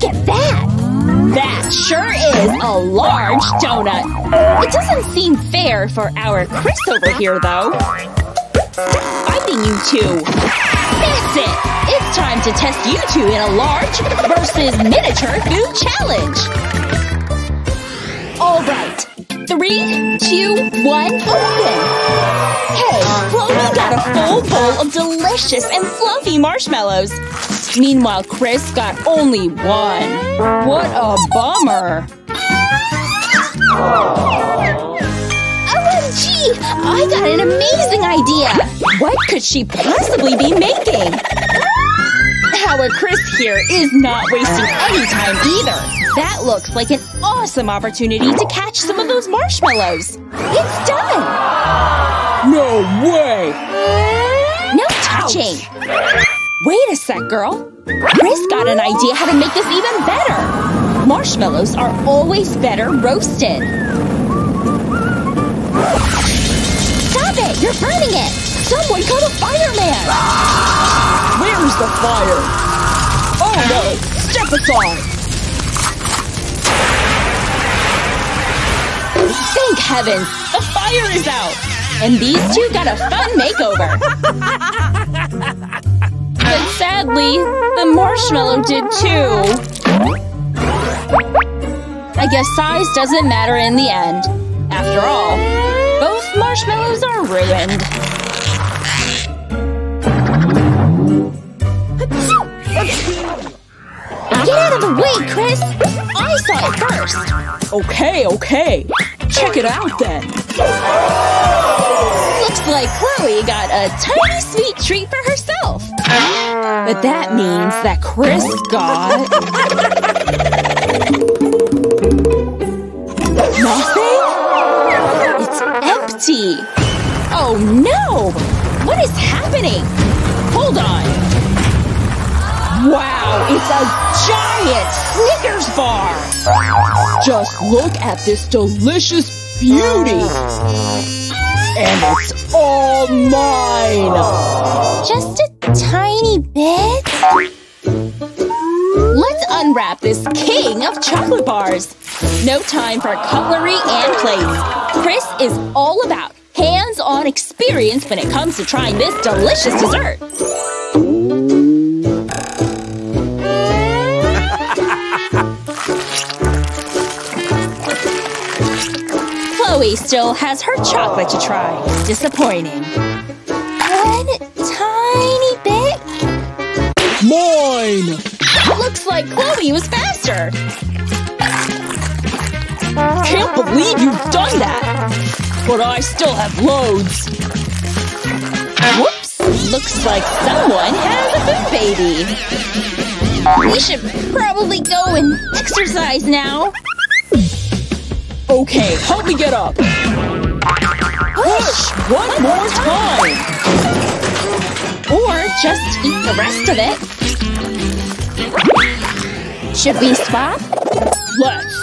Look at that! That sure is a large donut. It doesn't seem fair for our Chris over here, though. Fighting, you two! That's it! It's time to test you two in a large versus miniature food challenge! Alright. Three, two, one, open! Hey, Chloe got a full bowl of delicious and fluffy marshmallows. Meanwhile, Chris got only one. What a bummer. OMG! I got an amazing idea! What could she possibly be making? Our Chris here is not wasting any time either. That looks like an awesome opportunity to catch some of those marshmallows. It's done! No way! No touching! Wait a sec, girl. Chris got an idea how to make this even better. Marshmallows are always better roasted. Stop it! You're burning it! Someone call a fireman! Where's the fire? Oh no! Step aside! Thank heavens! The fire is out! And these two got a fun makeover! the marshmallow did too. I guess size doesn't matter in the end. After all, both marshmallows are ruined. Get out of the way, Chris! I saw it first! Okay, okay. Check it out then. Looks like Chloe got a tiny sweet treat for herself. But that means that Chris got… Nothing? It's empty! Oh no! What is happening? Hold on! Wow, it's a giant Snickers bar! Just look at this delicious beauty! And it's all mine! Just a tiny bit? Let's unwrap this king of chocolate bars! No time for cutlery and plates. Chris is all about hands-on experience when it comes to trying this delicious dessert. Chloe still has her chocolate to try. Disappointing. One tiny bit? Mine! Looks like Chloe was faster. Can't believe you've done that! But I still have loads! Whoops! Looks like someone has a food baby. We should probably go and exercise now. Okay, help me get up! Push! One more time! Or just eat the rest of it. Should we swap? Let's!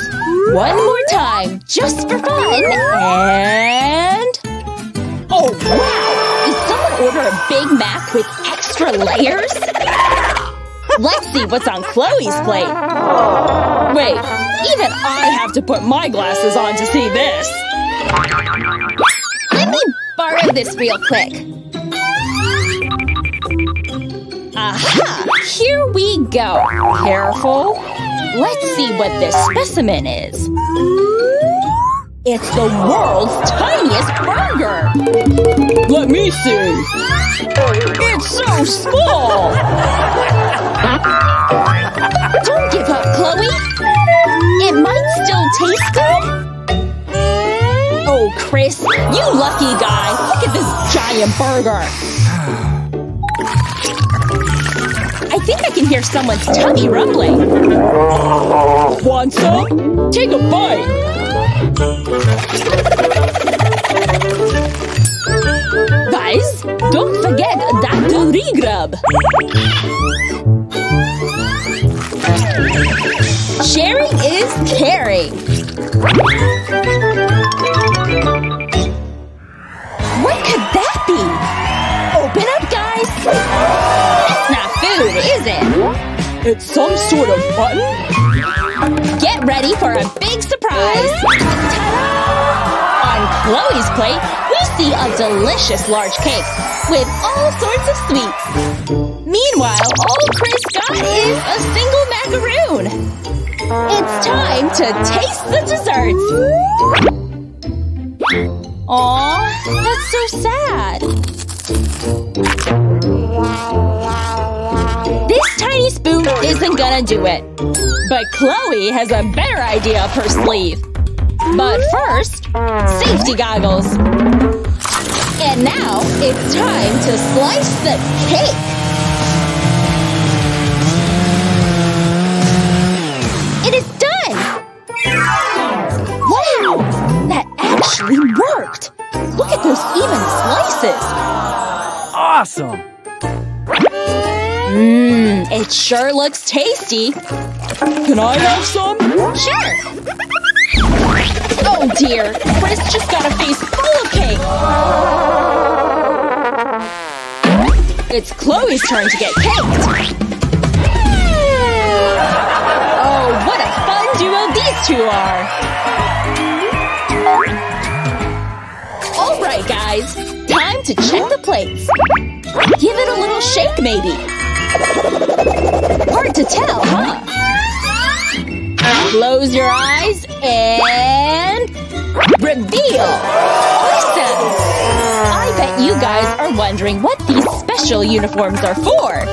One more time, just for fun. And… Oh wow! Did someone order a Big Mac with extra layers? Let's see what's on Chloe's plate. Wait, even I have to put my glasses on to see this! Let me borrow this real quick. Aha! Here we go. Careful. Let's see what this specimen is. It's the world's tiniest burger! Let me see! It's so small! Don't give up, Chloe! It might still taste good! Oh, Chris, you lucky guy! Look at this giant burger! I think I can hear someone's tummy rumbling. Want some? Take a bite! Guys, don't forget that re-grub! Sharing is caring! What could that be? Open up, guys! That's not food, is it? It's some sort of button? Get ready for a big surprise! On Chloe's plate, we see a delicious large cake with all sorts of sweets. Meanwhile, all Chris got is a single macaroon. It's time to taste the desserts! Aw, that's so sad. Isn't gonna do it. But Chloe has a better idea up her sleeve. But first, safety goggles. And now, it's time to slice the cake! It is done! Wow! That actually worked! Look at those even slices! Awesome! Mmm, it sure looks tasty. Can I have some? Sure! Oh dear, Chris just got a face full of cake! It's Chloe's turn to get caked! Oh, what a fun duo these two are! Alright guys, time to check the plates. Give it a little shake maybe. Hard to tell, huh? Close your eyes and… Reveal! Awesome! I bet you guys are wondering what these special uniforms are for.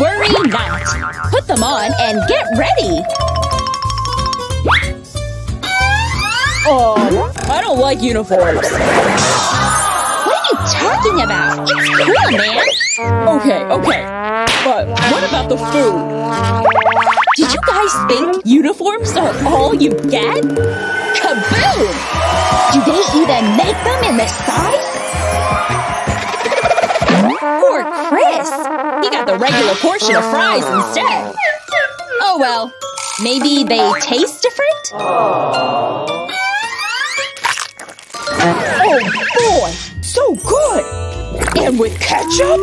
Worry not. Put them on and get ready. Oh, I don't like uniforms. What are you talking about? It's cool, man. Okay, okay. But what about the food? Did you guys think uniforms are all you get? Kaboom! Do they even make them in this size? Poor Chris! He got the regular portion of fries instead. Oh well. Maybe they taste different? Oh boy! So good! And with ketchup?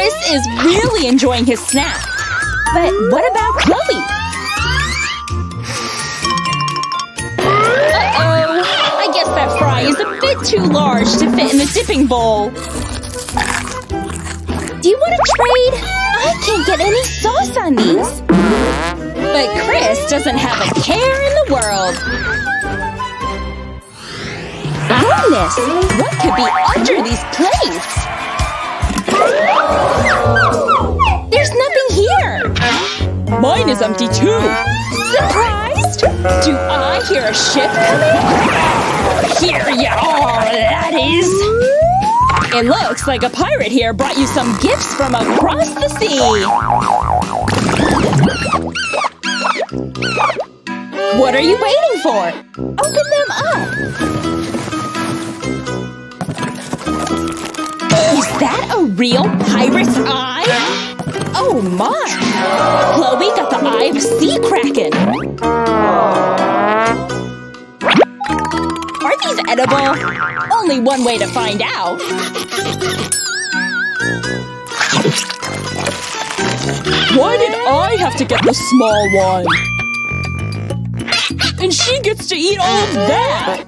Chris is really enjoying his snack. But what about Chloe? Uh-oh. I guess that fry is a bit too large to fit in the dipping bowl. Do you want to trade? I can't get any sauce on these. But Chris doesn't have a care in the world. Goodness! What could be under these plates? There's nothing here! Mine is empty too. Surprised? Do I hear a ship coming? Here you are, laddies. It looks like a pirate here brought you some gifts from across the sea! What are you waiting for? Open them up! Is that a real pirate's eye? Oh my! Chloe got the eye of a sea kraken! Are these edible? Only one way to find out. Why did I have to get the small one? And she gets to eat all of that!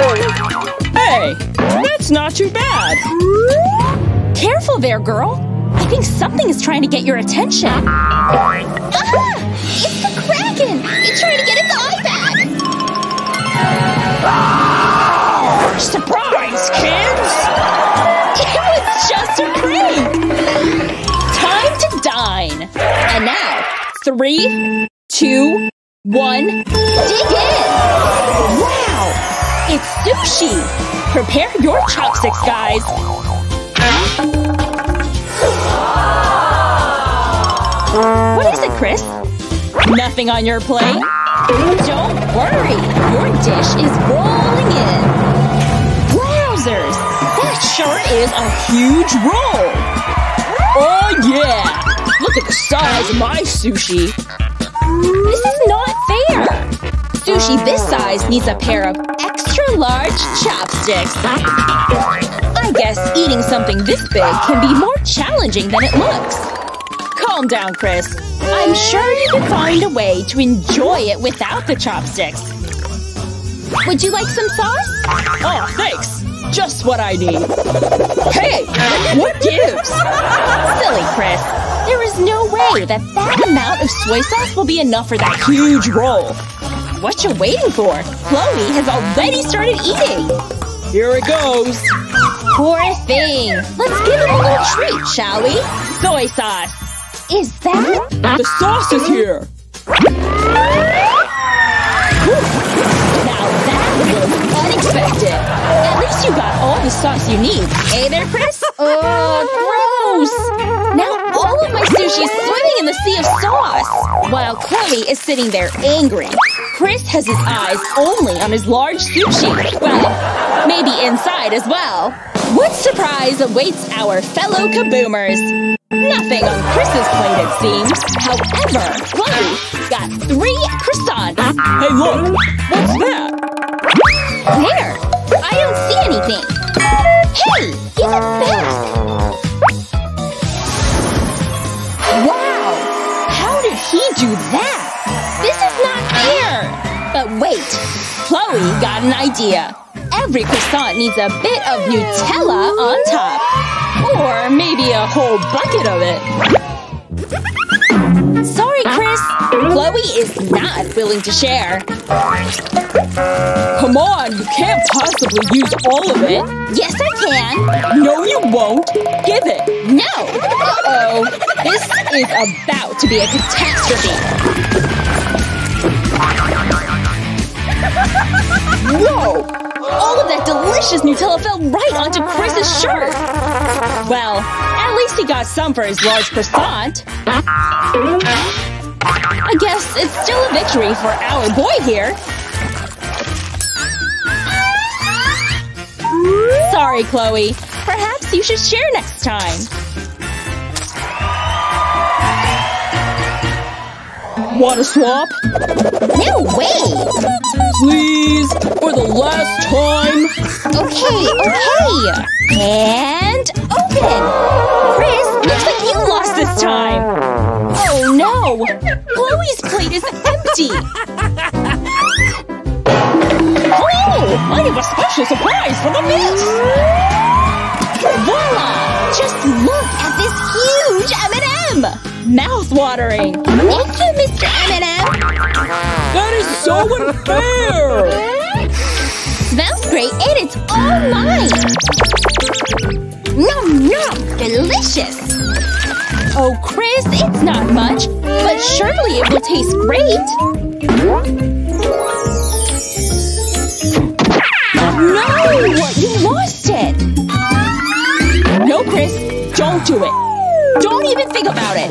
Hey, that's not too bad! Careful there, girl! I think something is trying to get your attention. Aha! It's the Kraken! It's trying to get its eye back! Surprise, kids! It was just a prank! Time to dine! And now, three, two, one, dig in! Wow! Sushi! Prepare your chopsticks, guys! What is it, Chris? Nothing on your plate? Don't worry! Your dish is rolling in! Wowzers! That sure is a huge roll! Oh yeah! Look at the size of my sushi! This is not fair! Sushi this size needs a pair of extra extra large chopsticks. I guess eating something this big can be more challenging than it looks. Calm down, Chris. I'm sure you can find a way to enjoy it without the chopsticks. Would you like some sauce? Oh, thanks! Just what I need. Hey! What gives? Silly Chris. There is no way that that amount of soy sauce will be enough for that huge roll. What you waiting for? Chloe has already started eating. Here it goes. Poor thing. Let's give him a little treat, shall we? Soy sauce. Is that? The sauce is here. Now that was unexpected. At least you got all the sauce you need. Hey there, Chris? Oh, gross! Now all of my sushi is swimming in the sea of sauce. While Chloe is sitting there angry, Chris has his eyes only on his large sushi. Well, maybe inside as well. What surprise awaits our fellow kaboomers? Nothing on Chris's plate, it seems. However, Chloe got three croissants. Hey, look! What's that? Where? I don't see anything. Hey, give it back. Wait, Chloe got an idea. Every croissant needs a bit of Nutella on top. Or maybe a whole bucket of it. Sorry, Chris. Chloe is not willing to share. Come on, you can't possibly use all of it. Yes, I can. No, you won't. Give it. No! Uh-oh. This is about to be a catastrophe. Delicious Nutella fell right onto Chris's shirt! Well, at least he got some for his large croissant. I guess it's still a victory for our boy here. Sorry, Chloe. Perhaps you should share next time. Want to swap? No way! Please? For the last time? Okay, okay. And open! Chris, looks like you lost this time! Oh no! Chloe's plate is empty! Oh! I have a special surprise for the miss! Voila! Just look at this huge M&M! Mouth-watering! Thank you, Mr. M&M! That is so unfair! Smells great and it's all mine! Nom nom! Delicious! Oh, Chris, it's not much, but surely it will taste great! No! You lost it! No, Chris, don't do it. Don't even think about it!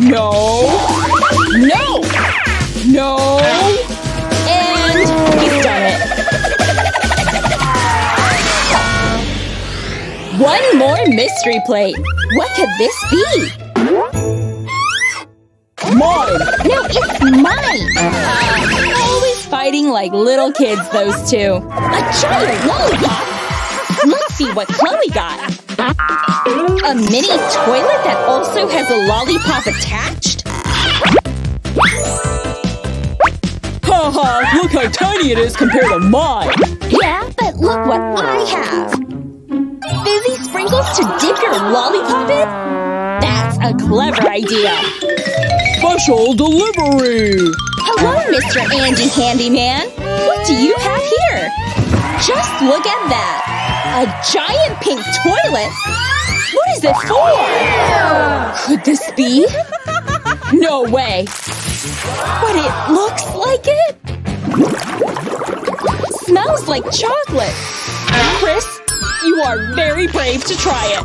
No. No! No. And he's done it! One more mystery plate! What could this be? Mine. No, it's mine! Uh, always fighting like little kids, those two. A giant lollipop? Let's see what Chloe got. A mini toilet that also has a lollipop attached? Haha, look how tiny it is compared to mine. Yeah, but look what I have! Fizzy sprinkles to dip your lollipop in? That's a clever idea! Special delivery. Hello, Mr. Andy Handyman! What do you have here? Just look at that! A giant pink toilet? What is it for? Could this be? No way! But it looks like it? Smells like chocolate! Chris, you are very brave to try it.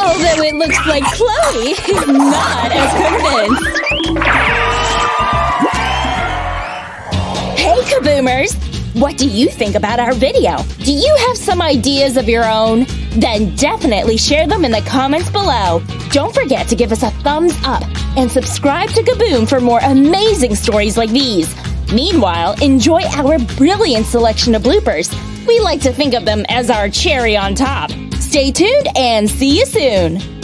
Although it looks like Chloe is not as convinced. Hey, Kaboomers! What do you think about our video? Do you have some ideas of your own? Then definitely share them in the comments below. Don't forget to give us a thumbs up and subscribe to Kaboom for more amazing stories like these. Meanwhile, enjoy our brilliant selection of bloopers. We like to think of them as our cherry on top. Stay tuned and see you soon!